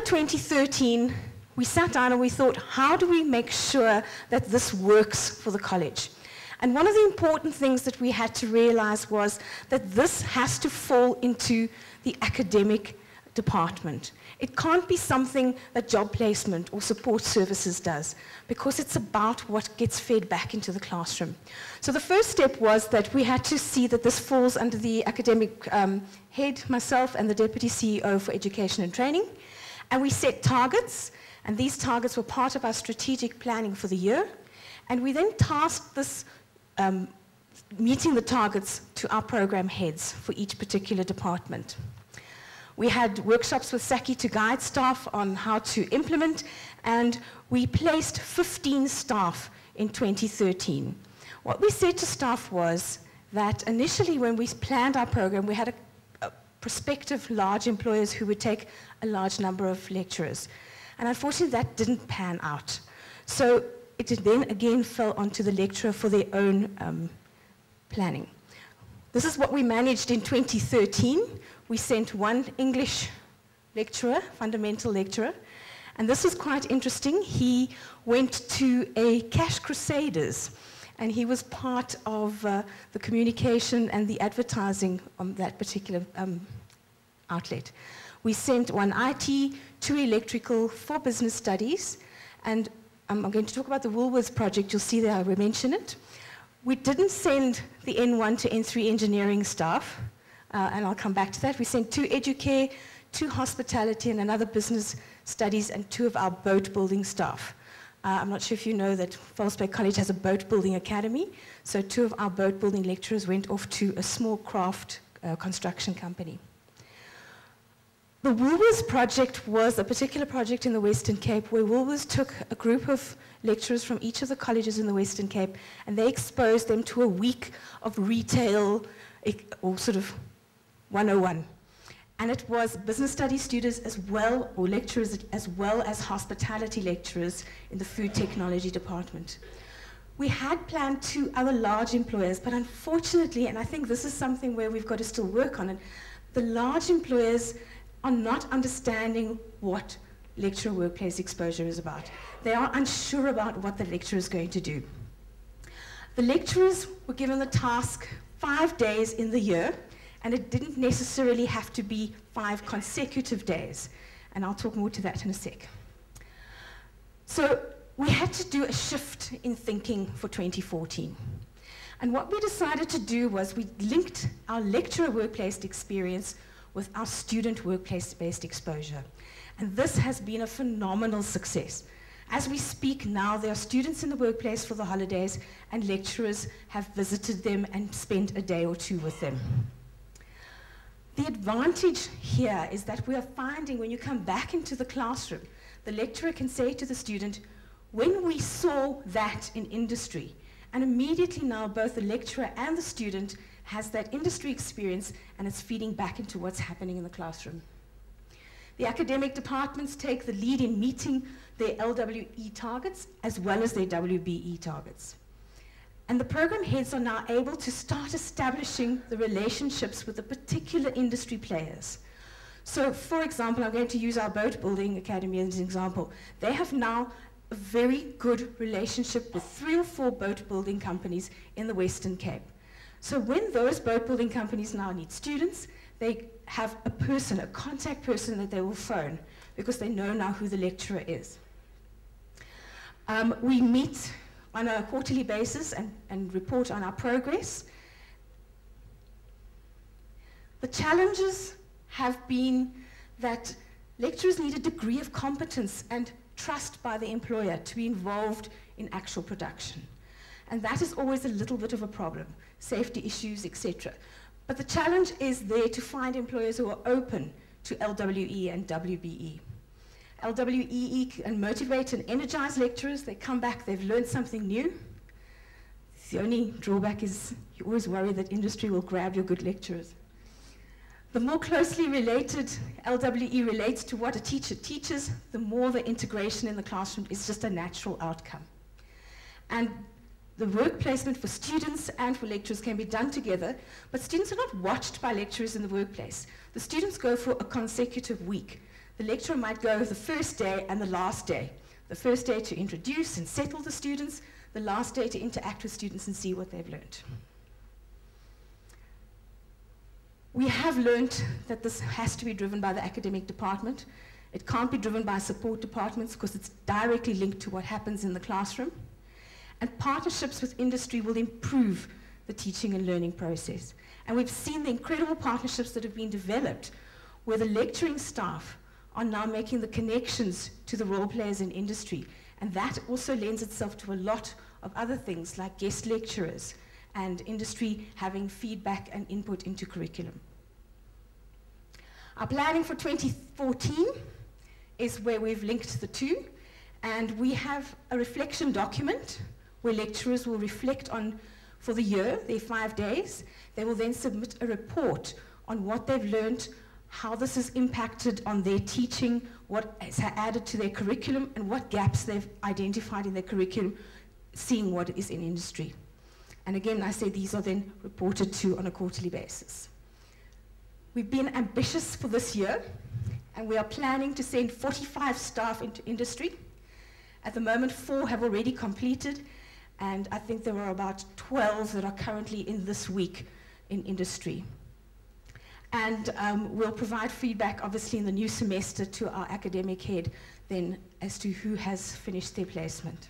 2013, we sat down and we thought, how do we make sure that this works for the college? And one of the important things that we had to realize was that this has to fall into the academic department. It can't be something that job placement or support services does because it's about what gets fed back into the classroom. So the first step was that we had to see that this falls under the academic um, head, myself, and the deputy CEO for education and training. And we set targets, and these targets were part of our strategic planning for the year. And we then tasked this um, meeting the targets to our program heads for each particular department. We had workshops with SACCI to guide staff on how to implement, and we placed 15 staff in 2013. What we said to staff was that initially when we planned our program, we had a prospective large employers who would take a large number of lecturers. And unfortunately, that didn't pan out. So it then again fell onto the lecturer for their own um, planning. This is what we managed in 2013. We sent one English lecturer, fundamental lecturer, and this was quite interesting. He went to a Cash Crusaders, and he was part of uh, the communication and the advertising on that particular um, outlet. We sent one IT, two electrical, four business studies, and um, I'm going to talk about the Woolworths project. You'll see there I mention it. We didn't send the N1 to N3 engineering staff, uh, and I'll come back to that. We sent two educare, two hospitality, and another business studies, and two of our boat building staff. Uh, I'm not sure if you know that Bay College has a boat building academy, so two of our boat building lecturers went off to a small craft uh, construction company. The Woolworths project was a particular project in the Western Cape where Woolworths took a group of lecturers from each of the colleges in the Western Cape and they exposed them to a week of retail or sort of 101. And it was business studies students as well, or lecturers as well as hospitality lecturers in the food technology department. We had planned two other large employers, but unfortunately, and I think this is something where we've got to still work on it, the large employers are not understanding what lecturer workplace exposure is about. They are unsure about what the lecturer is going to do. The lecturers were given the task five days in the year, and it didn't necessarily have to be five consecutive days. And I'll talk more to that in a sec. So we had to do a shift in thinking for 2014. And what we decided to do was we linked our lecturer workplace experience with our student workplace-based exposure. And this has been a phenomenal success. As we speak now, there are students in the workplace for the holidays, and lecturers have visited them and spent a day or two with them. The advantage here is that we are finding when you come back into the classroom, the lecturer can say to the student, when we saw that in industry, and immediately now both the lecturer and the student has that industry experience and it's feeding back into what's happening in the classroom. The academic departments take the lead in meeting their LWE targets as well as their WBE targets. And the program heads are now able to start establishing the relationships with the particular industry players. So, for example, I'm going to use our boat building academy as an example. They have now a very good relationship with three or four boat building companies in the Western Cape. So when those boat building companies now need students, they have a person, a contact person that they will phone because they know now who the lecturer is. Um, we meet on a quarterly basis and, and report on our progress. The challenges have been that lecturers need a degree of competence and trust by the employer to be involved in actual production. And that is always a little bit of a problem safety issues, etc. But the challenge is there to find employers who are open to LWE and WBE. LWE can motivate and energize lecturers. They come back, they've learned something new. The only drawback is you always worry that industry will grab your good lecturers. The more closely related LWE relates to what a teacher teaches, the more the integration in the classroom is just a natural outcome. And the work placement for students and for lecturers can be done together, but students are not watched by lecturers in the workplace. The students go for a consecutive week. The lecturer might go the first day and the last day. The first day to introduce and settle the students, the last day to interact with students and see what they've learned. We have learned that this has to be driven by the academic department. It can't be driven by support departments because it's directly linked to what happens in the classroom. And partnerships with industry will improve the teaching and learning process. And we've seen the incredible partnerships that have been developed where the lecturing staff are now making the connections to the role players in industry. And that also lends itself to a lot of other things like guest lecturers and industry having feedback and input into curriculum. Our planning for 2014 is where we've linked the two. And we have a reflection document where lecturers will reflect on, for the year, their five days. They will then submit a report on what they've learned how this has impacted on their teaching, what has added to their curriculum, and what gaps they've identified in their curriculum, seeing what is in industry. And again, I say these are then reported to on a quarterly basis. We've been ambitious for this year, and we are planning to send 45 staff into industry. At the moment, four have already completed, and I think there are about 12 that are currently in this week in industry. And um, we'll provide feedback, obviously, in the new semester to our academic head then as to who has finished their placement.